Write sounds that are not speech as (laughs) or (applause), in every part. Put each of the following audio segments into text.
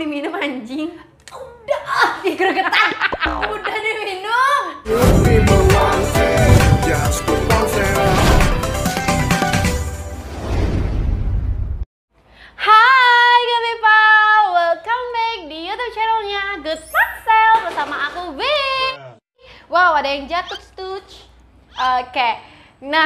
diminum anjing. Udah, ah, ih gregetan. Udah diminum. Hai People, welcome back di YouTube channelnya Good Pixel bersama aku Vic. Wow, ada yang jatuh stuch. Oke, nah,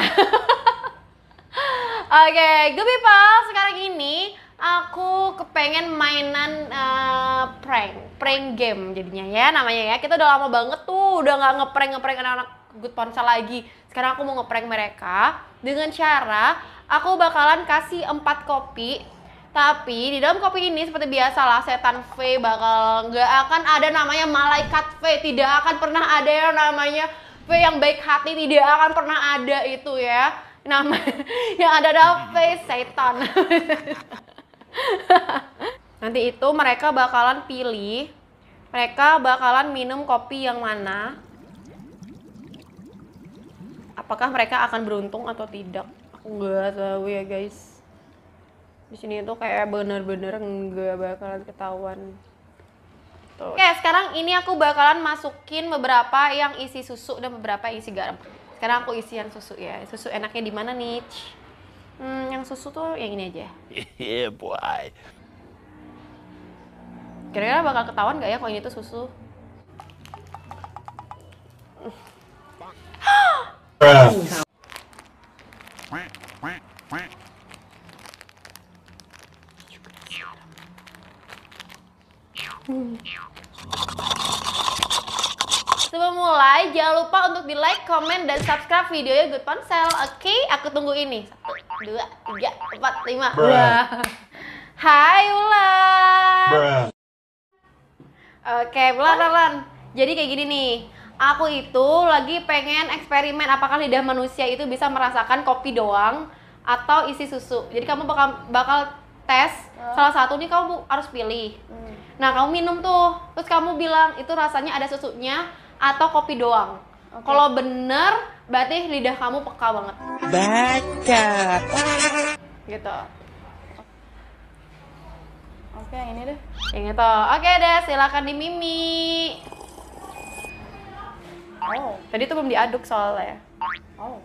(laughs) oke Good People sekarang ini aku kepengen mainan eh, prank, prank game jadinya ya namanya ya. Kita udah lama banget tuh, udah nggak ngeprank ngeprank anak-anak Good Ponsel lagi. Sekarang aku mau ngeprank mereka dengan cara aku bakalan kasih empat kopi tapi di dalam kopi ini seperti biasa lah setan V bakal nggak akan ada namanya malaikat V, tidak akan pernah ada yang namanya V yang baik hati, tidak akan pernah ada itu ya. Nama (laughs) yang ada adalah V setan. (laughs) (laughs) Nanti itu mereka bakalan pilih, mereka bakalan minum kopi yang mana. Apakah mereka akan beruntung atau tidak? Aku nggak tahu ya guys di sini tuh kayak bener-bener nggak bakalan ketahuan Tuh. Oke, sekarang ini aku bakalan masukin beberapa yang isi susu dan beberapa yang isi garam. Sekarang aku isi yang susu ya. Susu enaknya di mana nih? Hmm, yang susu tuh yang ini aja. yeah, boy. Kira-kira bakal ketahuan gak ya kalau ini tuh susu? Sebelum mulai, jangan lupa untuk di like, comment, dan subscribe videonya Good Ponsel. Oke, aku tunggu ini. Dua, tiga, empat, lima. Wah. Hai Ulan. Oke, pelan-pelan. Jadi kayak gini nih. Aku itu lagi pengen eksperimen apakah lidah manusia itu bisa merasakan kopi doang atau isi susu. Jadi kamu bakal bakal tes salah satu nih kamu harus pilih. Nah, kamu minum tuh. Terus kamu bilang itu rasanya ada susunya atau kopi doang. Kalau bener berarti lidah kamu peka banget. Baca. Gitu. Oke, yang ini deh. Yang itu. Oke deh, silakan dimimi. Oh, Tadi tuh belum diaduk soalnya. oh.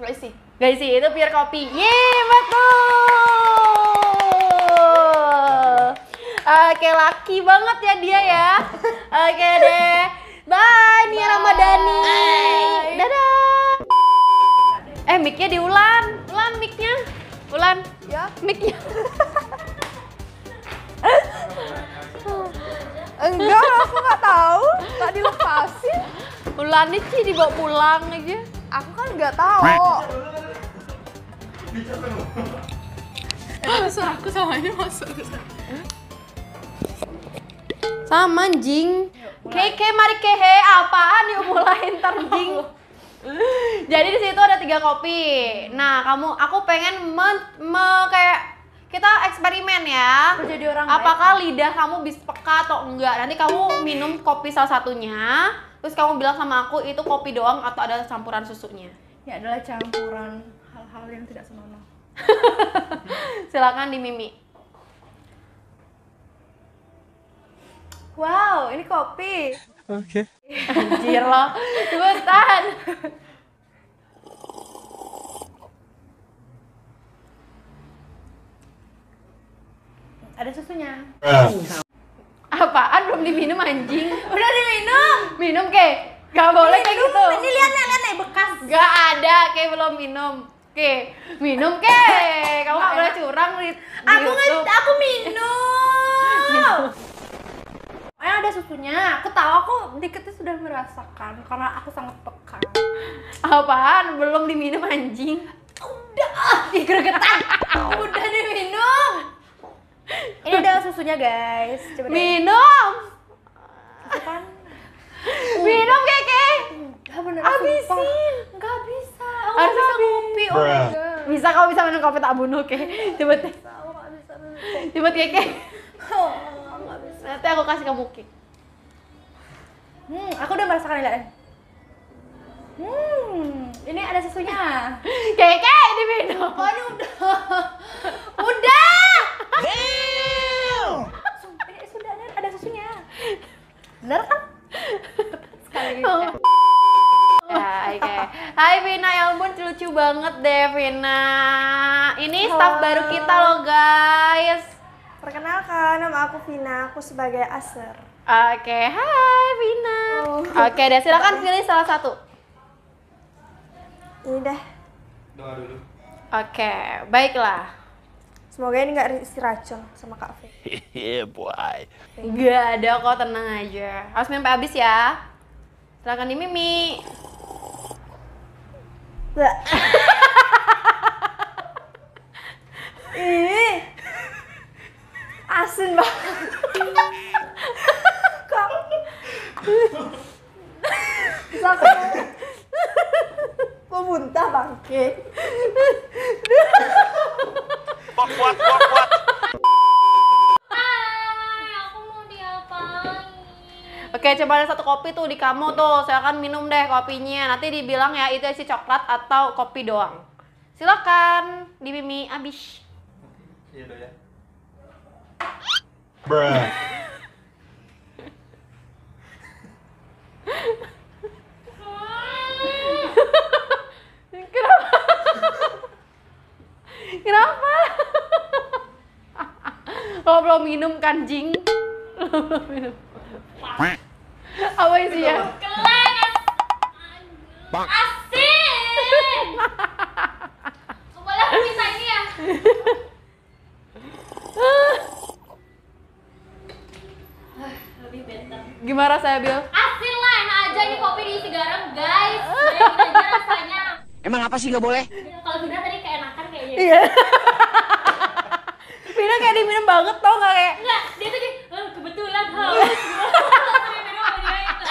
Gak isi. Gak isi, itu pure kopi. Yeay, betul. Oke, laki banget ya dia ya. Oke deh. Bye, Nia Ramadhani. Dadah. Eh, mic-nya diulan. Ulan mic-nya. Ulan. Ya. Mic-nya. (laughs) Enggak, aku nggak tahu. Nggak dilepasin. Ulan nih sih dibawa pulang aja. Aku kan nggak tahu. Suara aku sama ini masuk Sama anjing. Keke mari kehe apaan yuk mulai ntar jing. (laughs) Jadi di situ ada tiga kopi. Nah, kamu aku pengen men- me- kayak kita eksperimen ya. Aku jadi orang baik. Apakah lidah kamu bisa peka atau enggak? Nanti kamu minum kopi salah satunya, terus kamu bilang sama aku itu kopi doang atau ada campuran susunya. Ini adalah campuran hal-hal yang tidak senonoh. (laughs) Silakan dimimi. Wow, ini kopi. Oke. Anjir loh. Cepetan. Ada susunya. Apaan belum diminum anjing? Udah diminum. Minum ke? Gak boleh kayak Minum. gitu. Ini lihat nih, lihat nih bekas. Gak ada, kayak belum minum. Oke, minum ke? Kamu gak boleh curang di, di Aku nggak, YouTube. aku minum. (laughs) Yang ada susunya. Aku tahu aku dikitnya sudah merasakan karena aku sangat peka. Apaan? Belum diminum anjing. Udah, ah, (laughs) ih gregetan. Udah diminum. Ini adalah susunya guys. Coba. Minum. Kan? (laughs) Minum keke. Enggak bener Habisin. sumpah. Enggak bisa. Aku Harus bisa bisa kopi. Oh my god. Bisa kamu bisa minum kopi tak bunuh ke? Cepet deh. Aku nggak bisa. Cepet keke. (laughs) Oh. Nanti aku kasih kamu ke. Hmm, aku udah merasakan ini. Hmm, ini ada susunya. Keke diminum. Pokoknya udah. (laughs) udah. Damn! Sumpah, eh, sudah ada, ada susunya. Bener kan? Sekali Oh. gitu. Ya, oke. Hai Vina, ya ampun lucu banget deh Vina. Ini staff baru kita loh guys. Aku Vina, aku sebagai aser. Oke, hai Vina. Oh. Oke, deh silakan pilih salah satu. Ini deh, Oke, baiklah. semoga ini nggak isi racun sama Kak V. yeah, boy. Gak ada kok, tenang aja. Harus minum sampai habis ya. Silakan di Mimi. Ih, (laughs) asin banget. Kak, bisa aku mau muntah bangke. Hai, aku mau diapain? Oke, coba ada satu kopi tuh di kamu tuh. Silakan minum deh kopinya. Nanti dibilang ya itu isi coklat atau kopi doang. Silakan di Mimi abis. Bruh. (laughs) Kenapa? Kenapa? Lo belum minum kan, Jing? Lo belum minum. Apa isinya? Kelas asin. Boleh aku minta ini ya? Lebih better. Gimana saya Bil? Asin lah, enak aja nih kopi diisi garam, guys. Bayangin aja rasanya. Emang apa sih nggak boleh? Kalau Vina tadi keenakan kayaknya. Iya. Vina kayak diminum banget tau gak kayak Enggak, dia tuh kayak, "Oh, kebetulan haus. Sampai minum sama dia itu.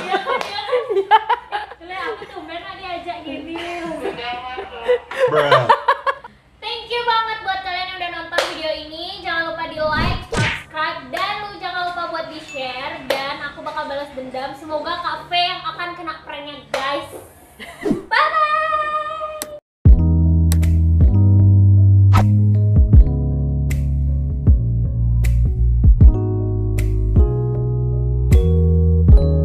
Iya kan, iya kan? Lah, aku tumben lah diajak gini. Bruh.